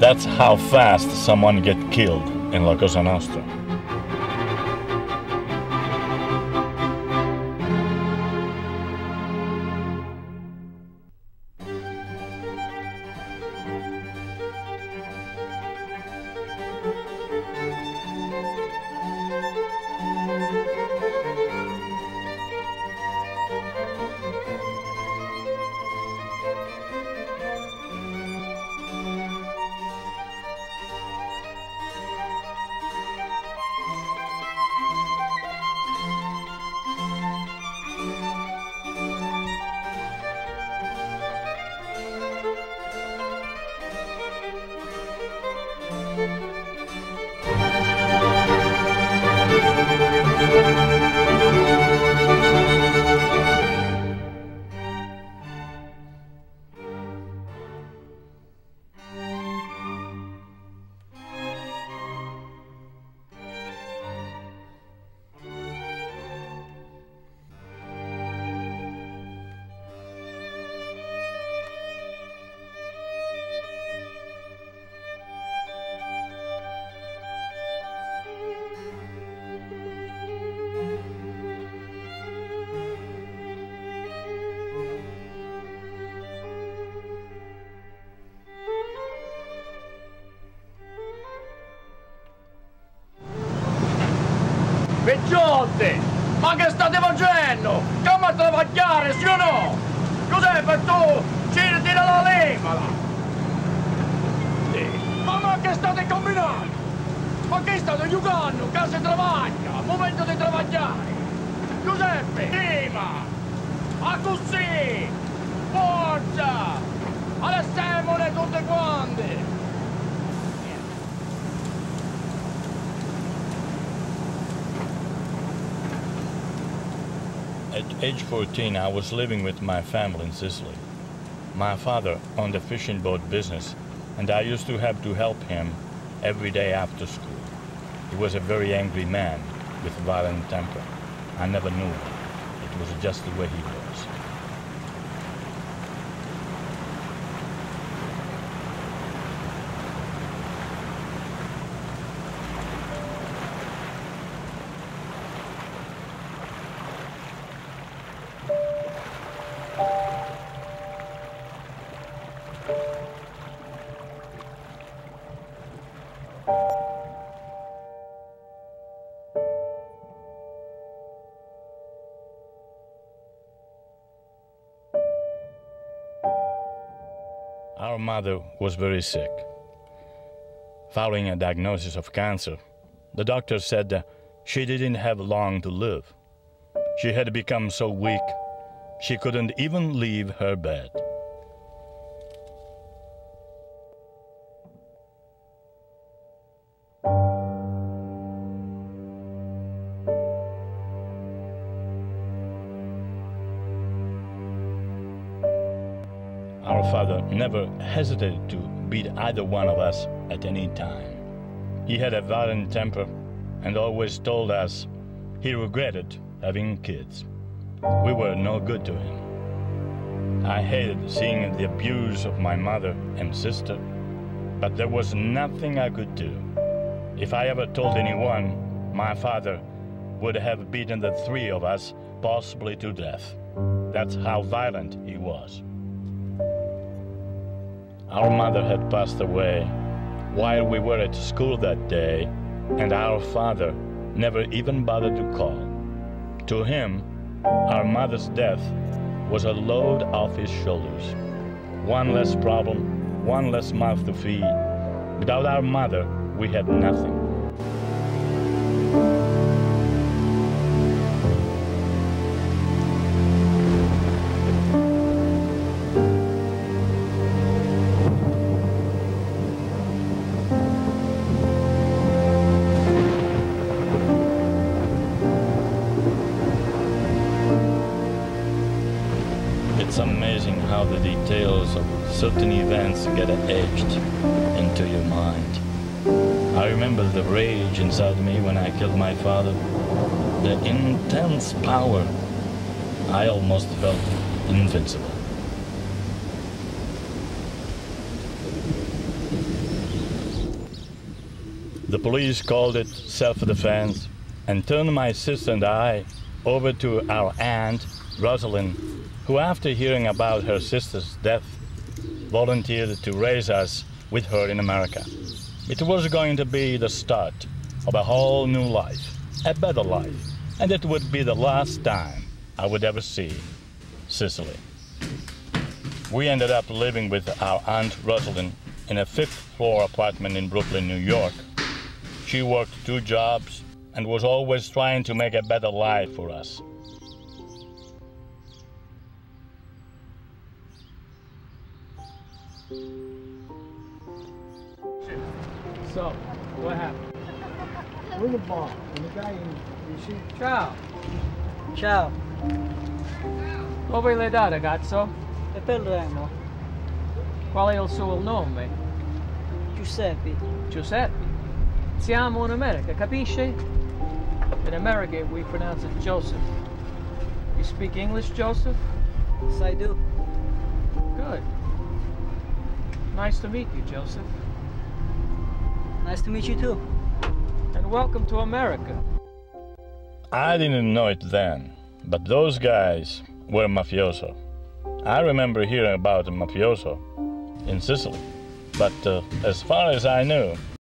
That's how fast someone get killed in La Cosa Nostra. Ma che state facendo? Come a travagliare, sì o no? Giuseppe, tu, ci tira la leva! Sì. Ma, ma che state combinando? Ma che state giocando? Si travaglia! Momento di travagliare! Giuseppe, prima! A così! At age 14, I was living with my family in Sicily. My father owned a fishing boat business, and I used to have to help him every day after school. He was a very angry man with a violent temper. I never knew it. It was just the way he was. Our mother was very sick. Following a diagnosis of cancer, the doctor said she didn't have long to live. She had become so weak, she couldn't even leave her bed. Father never hesitated to beat either one of us at any time. He had a violent temper and always told us he regretted having kids. We were no good to him. I hated seeing the abuse of my mother and sister, but there was nothing I could do. If I ever told anyone, my father would have beaten the three of us, possibly to death. That's how violent he was. Our mother had passed away while we were at school that day, and our father never even bothered to call. To him, our mother's death was a load off his shoulders. One less problem, one less mouth to feed. Without our mother, we had nothing. How the details of certain events get etched into your mind. I remember the rage inside me when I killed my father, the intense power. I almost felt invincible. The police called it self-defense and turned my sister and I over to our aunt, Rosalind, who after hearing about her sister's death, volunteered to raise us with her in America. It was going to be the start of a whole new life, a better life, and it would be the last time I would ever see Sicily. We ended up living with our Aunt Rosalind in a fifth floor apartment in Brooklyn, New York. She worked two jobs and was always trying to make a better life for us. So, what happened? We're the bar, and the guy in you see Ciao. Ciao, Dove le dà, ragazzo? e Remo, Qual è il suo nome? Giuseppe, Giuseppe. Siamo in America, capisce? In America we pronounce it Joseph. You speak English, Joseph? yes I do. Nice to meet you, Joseph. Nice to meet you too. And welcome to America. I didn't know it then, but those guys were mafioso. I remember hearing about a mafioso in Sicily, but uh, as far as I knew,